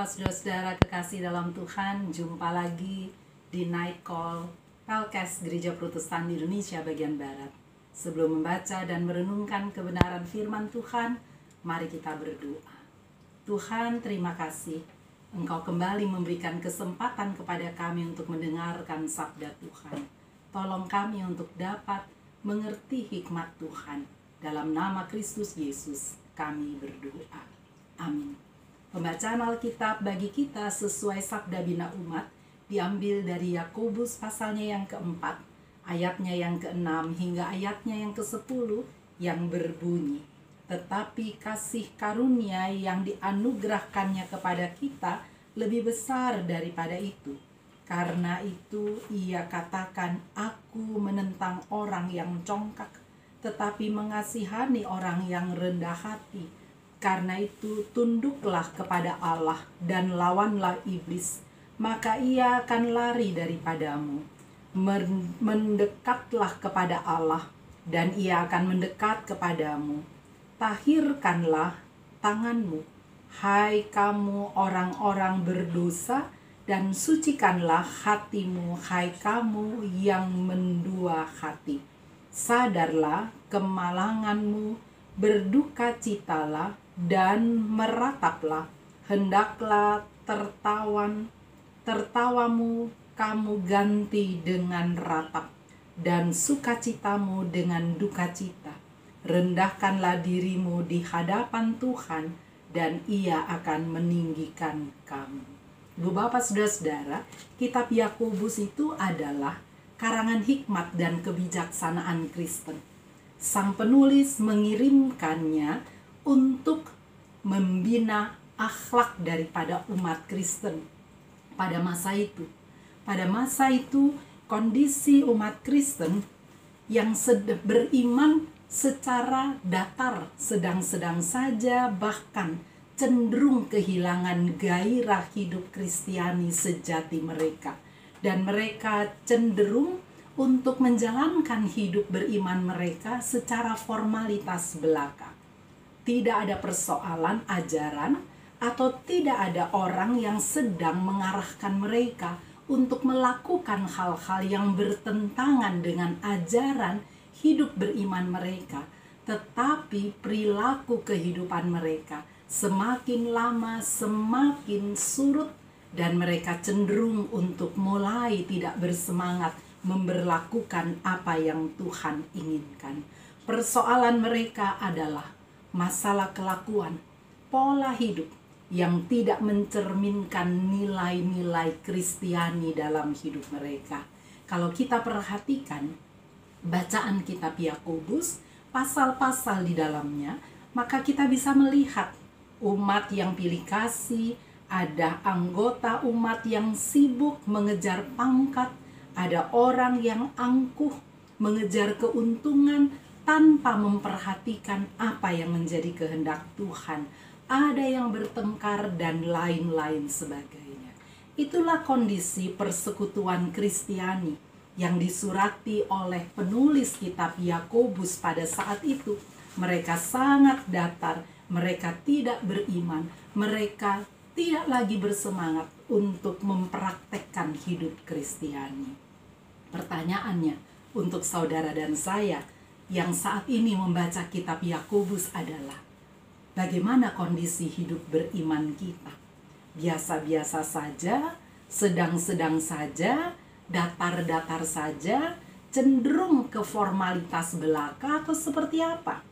saudara-saudara kekasih dalam Tuhan, jumpa lagi di Night Call Pelkes Gereja Protestan Indonesia bagian Barat. Sebelum membaca dan merenungkan kebenaran firman Tuhan, mari kita berdoa. Tuhan, terima kasih Engkau kembali memberikan kesempatan kepada kami untuk mendengarkan sabda Tuhan. Tolong kami untuk dapat mengerti hikmat Tuhan. Dalam nama Kristus Yesus, kami berdoa. Amin. Pembacaan Alkitab bagi kita sesuai sabda bina umat diambil dari Yakobus pasalnya yang keempat, ayatnya yang keenam hingga ayatnya yang ke sepuluh yang berbunyi. Tetapi kasih karunia yang dianugerahkannya kepada kita lebih besar daripada itu. Karena itu ia katakan, aku menentang orang yang congkak, tetapi mengasihani orang yang rendah hati karena itu, tunduklah kepada Allah dan lawanlah iblis, maka ia akan lari daripadamu. Mendekatlah kepada Allah, dan ia akan mendekat kepadamu. Tahirkanlah tanganmu, hai kamu orang-orang berdosa, dan sucikanlah hatimu, hai kamu yang mendua hati. Sadarlah kemalanganmu, berduka citalah, dan merataplah. Hendaklah tertawan tertawamu kamu ganti dengan ratap dan sukacitamu dengan duka cita rendahkanlah dirimu di hadapan Tuhan dan ia akan meninggikan kamu. Bu Bapak Saudara-saudara, kitab Yakobus itu adalah karangan hikmat dan kebijaksanaan Kristen. Sang penulis mengirimkannya untuk membina akhlak daripada umat Kristen pada masa itu. Pada masa itu kondisi umat Kristen yang beriman secara datar sedang-sedang saja bahkan cenderung kehilangan gairah hidup Kristiani sejati mereka dan mereka cenderung untuk menjalankan hidup beriman mereka secara formalitas belaka tidak ada persoalan ajaran atau tidak ada orang yang sedang mengarahkan mereka untuk melakukan hal-hal yang bertentangan dengan ajaran hidup beriman mereka, tetapi perilaku kehidupan mereka semakin lama semakin surut dan mereka cenderung untuk mulai tidak bersemangat memberlakukan apa yang Tuhan inginkan. Persoalan mereka adalah masalah kelakuan, pola hidup yang tidak mencerminkan nilai-nilai Kristiani dalam hidup mereka. Kalau kita perhatikan bacaan kitab Yakobus, pasal-pasal di dalamnya, maka kita bisa melihat umat yang pilih kasih, ada anggota umat yang sibuk mengejar pangkat, ada orang yang angkuh mengejar keuntungan, tanpa memperhatikan apa yang menjadi kehendak Tuhan. Ada yang bertengkar dan lain-lain sebagainya. Itulah kondisi persekutuan Kristiani yang disurati oleh penulis kitab Yakobus pada saat itu. Mereka sangat datar, mereka tidak beriman, mereka tidak lagi bersemangat untuk mempraktekkan hidup Kristiani. Pertanyaannya untuk saudara dan saya, yang saat ini membaca kitab Yakobus adalah bagaimana kondisi hidup beriman kita. Biasa-biasa saja, sedang-sedang saja, datar-datar saja, cenderung ke formalitas belaka atau seperti apa?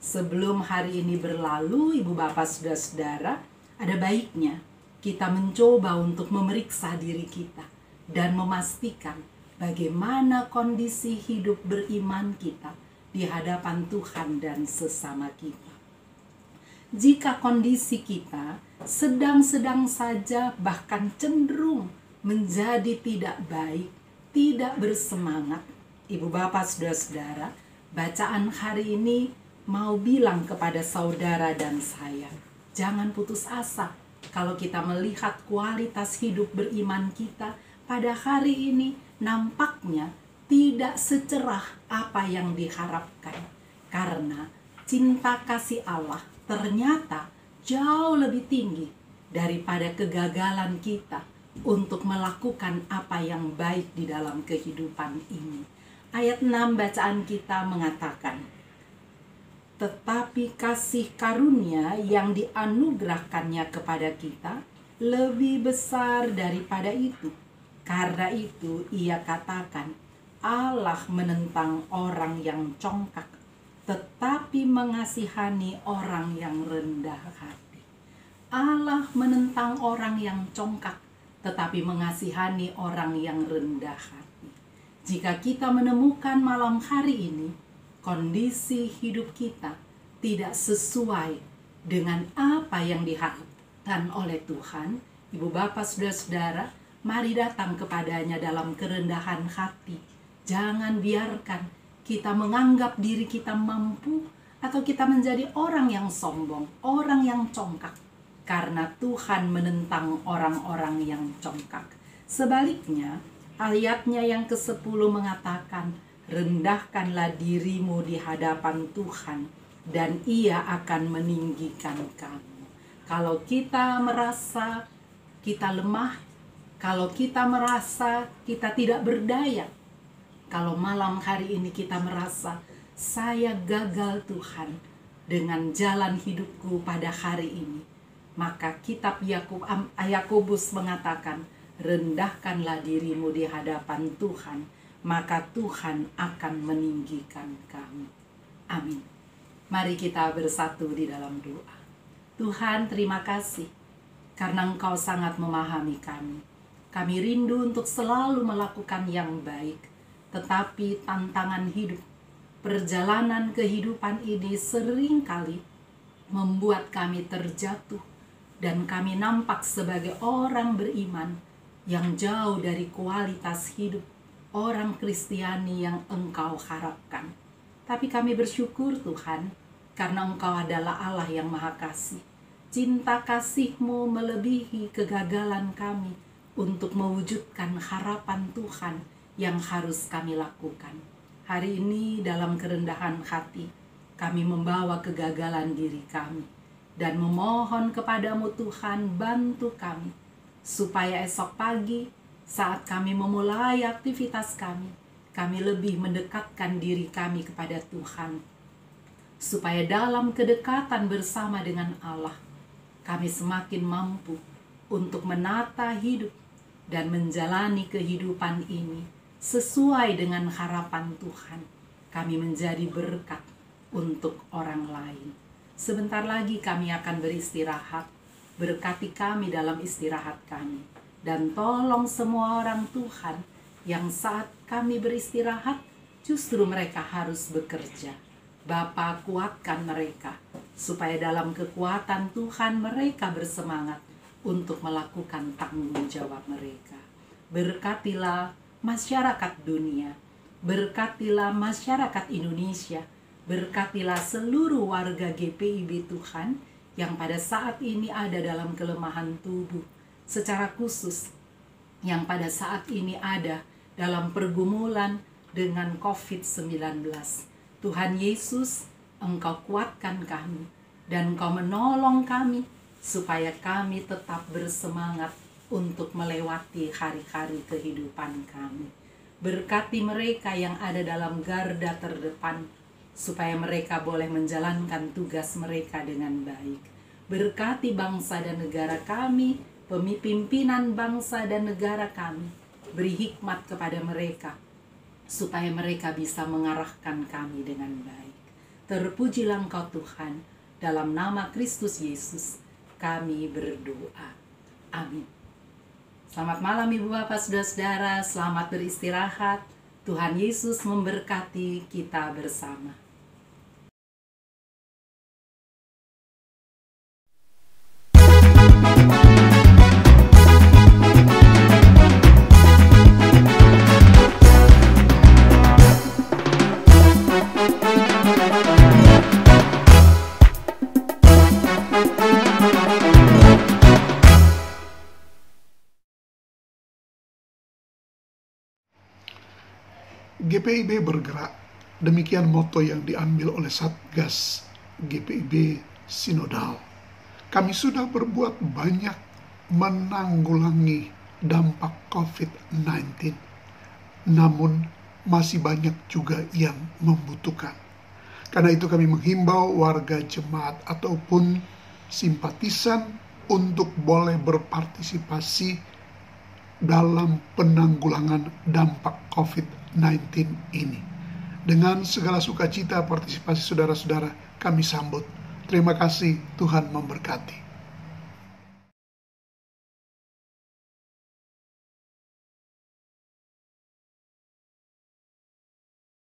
Sebelum hari ini berlalu, Ibu Bapak Saudara-saudara, ada baiknya kita mencoba untuk memeriksa diri kita dan memastikan bagaimana kondisi hidup beriman kita di hadapan Tuhan dan sesama kita. Jika kondisi kita sedang-sedang saja, bahkan cenderung menjadi tidak baik, tidak bersemangat, ibu bapak, saudara-saudara, bacaan hari ini mau bilang kepada saudara dan saya, jangan putus asa kalau kita melihat kualitas hidup beriman kita pada hari ini nampaknya tidak secerah apa yang diharapkan. Karena cinta kasih Allah ternyata jauh lebih tinggi daripada kegagalan kita untuk melakukan apa yang baik di dalam kehidupan ini. Ayat 6 bacaan kita mengatakan, Tetapi kasih karunia yang dianugerahkannya kepada kita lebih besar daripada itu. Karena itu ia katakan, Allah menentang orang yang congkak, tetapi mengasihani orang yang rendah hati. Allah menentang orang yang congkak, tetapi mengasihani orang yang rendah hati. Jika kita menemukan malam hari ini kondisi hidup kita tidak sesuai dengan apa yang diharapkan oleh Tuhan, Ibu Bapak Saudara-saudara, mari datang kepadanya dalam kerendahan hati. Jangan biarkan kita menganggap diri kita mampu atau kita menjadi orang yang sombong, orang yang congkak. Karena Tuhan menentang orang-orang yang congkak. Sebaliknya, ayatnya yang ke-10 mengatakan, rendahkanlah dirimu di hadapan Tuhan dan ia akan meninggikan kamu. Kalau kita merasa kita lemah, kalau kita merasa kita tidak berdaya, kalau malam hari ini kita merasa saya gagal Tuhan dengan jalan hidupku pada hari ini, maka kitab Yakub Yakobus mengatakan, rendahkanlah dirimu di hadapan Tuhan, maka Tuhan akan meninggikan kamu. Amin. Mari kita bersatu di dalam doa. Tuhan, terima kasih karena Engkau sangat memahami kami. Kami rindu untuk selalu melakukan yang baik, tetapi tantangan hidup, perjalanan kehidupan ini sering kali membuat kami terjatuh dan kami nampak sebagai orang beriman yang jauh dari kualitas hidup orang Kristiani yang Engkau harapkan. Tapi kami bersyukur Tuhan, karena Engkau adalah Allah yang Maha Kasih. Cinta kasih-Mu melebihi kegagalan kami untuk mewujudkan harapan Tuhan yang harus kami lakukan. Hari ini dalam kerendahan hati, kami membawa kegagalan diri kami dan memohon kepadamu Tuhan bantu kami supaya esok pagi saat kami memulai aktivitas kami kami lebih mendekatkan diri kami kepada Tuhan supaya dalam kedekatan bersama dengan Allah kami semakin mampu untuk menata hidup dan menjalani kehidupan ini sesuai dengan harapan Tuhan kami menjadi berkat untuk orang lain Sebentar lagi kami akan beristirahat. Berkati kami dalam istirahat kami. Dan tolong semua orang Tuhan yang saat kami beristirahat justru mereka harus bekerja. Bapa kuatkan mereka supaya dalam kekuatan Tuhan mereka bersemangat untuk melakukan tanggung jawab mereka. Berkatilah masyarakat dunia, berkatilah masyarakat Indonesia, Berkatilah seluruh warga GPIB Tuhan yang pada saat ini ada dalam kelemahan tubuh, secara khusus yang pada saat ini ada dalam pergumulan dengan COVID-19. Tuhan Yesus, Engkau kuatkan kami dan Engkau menolong kami supaya kami tetap bersemangat untuk melewati hari-hari kehidupan kami. Berkati mereka yang ada dalam garda terdepan supaya mereka boleh menjalankan tugas mereka dengan baik. Berkati bangsa dan negara kami, pemimpinan bangsa dan negara kami, beri hikmat kepada mereka, supaya mereka bisa mengarahkan kami dengan baik. Terpujilah Engkau Tuhan, dalam nama Kristus Yesus, kami berdoa. Amin. Selamat malam Ibu Bapak Saudara-saudara, selamat beristirahat. Tuhan Yesus memberkati kita bersama. GPIB bergerak. Demikian moto yang diambil oleh Satgas GPIB Sinodal. kami sudah berbuat banyak menanggulangi dampak COVID-19. Namun, masih banyak juga yang membutuhkan. Karena itu kami menghimbau warga jemaat ataupun simpatisan untuk boleh berpartisipasi dalam penanggulangan dampak COVID-19 ini. Dengan segala sukacita partisipasi saudara-saudara kami sambut. Terima kasih Tuhan memberkati.